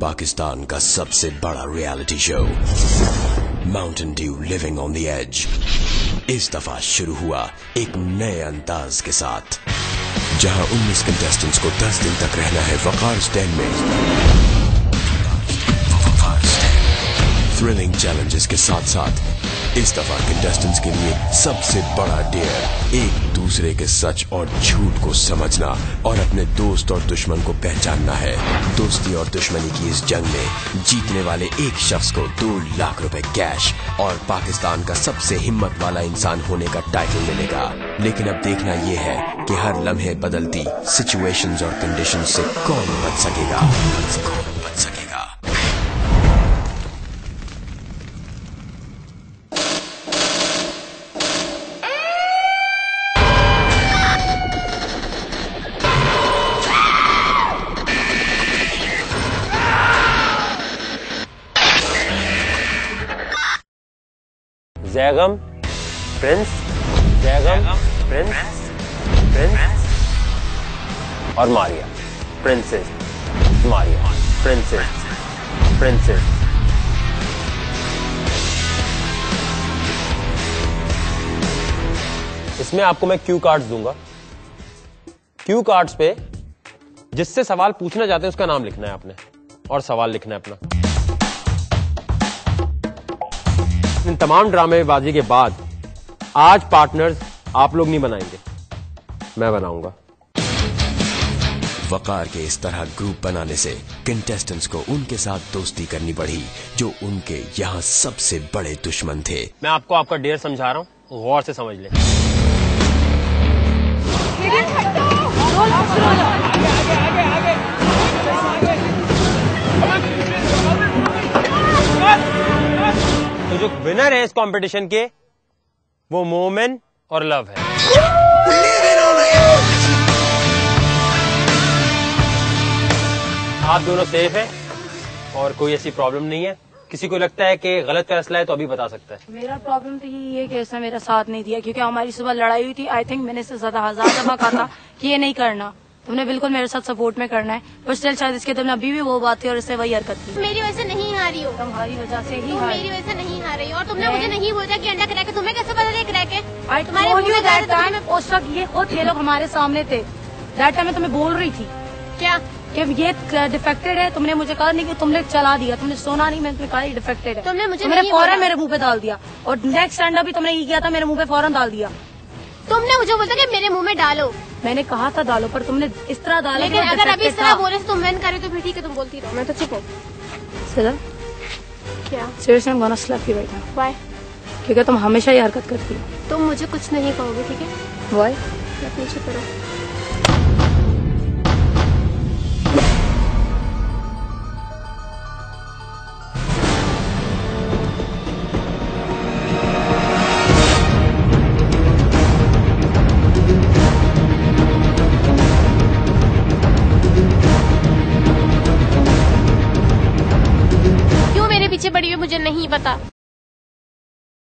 पाकिस्तान का सबसे बड़ा reality show Mountain Dew living on the edge इस दफ़ा शुरू हुआ एक नए अंदाज के साथ, जहाँ 19 कंटेस्टेंट्स को 10 दिन तक रहना है वकार स्टैंड में। थ्रिलिंग चैलेंजेस के साथ साथ, इस दफ़ा कंटेस्टेंट्स के लिए सबसे बड़ा डेयर एक दूसरे के सच और झूठ को समझना और अपने दोस्त और दुश्मन को पहचानना है। दोस्ती और दुश्मनी की इस जंग में जीतने वाले एक शख्स को दो लाख रुपए कैश और पाकिस्तान का सबसे हिम्मत वाला इंसान होने का टाइटल मिलेगा। लेकिन अब देखना यह है कि हर लम्हे बदलती सिचुएशंस और कंडीशंस से कौन बच सकेगा? कौन बच सकेगा? Zaigham prince Zaigham prince prince और Maria princess Maria princess princess. इसमें आपको मैं क्यू कार्ड्स दूँगा। क्यू कार्ड्स पे जिससे सवाल पूछना चाहते हैं उसका नाम लिखना है आपने और सवाल लिखना है अपना। इन तमाम ड्रामेबाजी के बाद आज पार्टनर्स आप लोग नहीं बनाएँगे। मैं बनाऊँगा। वकार के इस तरह ग्रुप बनाने से कंटेस्टेंट्स को उनके साथ दोस्ती करनी पड़ी जो उनके यहाँ सबसे बड़े दुश्मन थे। मैं आपको आपका डेर समझा रहा हूँ। गौर से समझ ले। जो विनर है इस कंपटीशन के वो मोमेन और लव है। आप दोनों सेफ़ हैं और कोई ऐसी प्रॉब्लम नहीं है। किसी को लगता है कि गलत फैसला है तो अभी बता सकता है। मेरा प्रॉब्लम तो यही है कि इसने मेरा साथ नहीं दिया क्योंकि हमारी सुबह लड़ाई हुई थी। आई थिंक मैंने इससे ज़्यादा हज़ार दफ़ा कहा था कि ये नहीं करना। तुमने बिल्कुल मेरे साथ सपोर्ट में करना है। पर स्टिल शायद इसके तुमने अभी भी वो बात थी और इससे वही हरकत की। मेरी वजह से नहीं हारी हो। तुम्हारी वजह से ही तुम मेरी वजह से नहीं हार रही हो और तुमने मुझे नहीं बोला कि अंडा क्रैक है तुम्हें कैसे पता चला क्रैक है तुम्हारे told मुँह you में that दर्द time, उस वक्त ये खुद ये लोग हमारे सामने थे। दैट टाइम मैं तुम्हें बोल रही थी। क्या? कि ये डिफेक्टेड है तुमने मुझे कहा नहीं कि तुमने चला दिया तुमने सोना नहीं मैंने तुम्हें कहा डिफेक्टेड है। तुमने मुझे तुमने फ़ौरन मेरे मुँह पे डाल दिया। और नेक्स्ट अंडा भी तुमने ये किया था मेरे मुँह पे फ़ौरन डाल दिया। तुमने मुझे बोला कि मेरे मुँह में डालो। मैंने कहा था डालो पर तुमने इस तरह डाला लेकिन अगर अभी इस तरह बोले तो तुम विन करे तो फिर ठीक है तुम बोलती रहो। मैं तो चुप हूँ। क्या? Seriously I am gonna slap you right now why क्योंकि तुम हमेशा ये हरकत करती हो। तुम मुझे कुछ नहीं कहोगे ठीक है? व्हाई मैं पीछे करो क्यों बड़ी भी मुझे नहीं पता।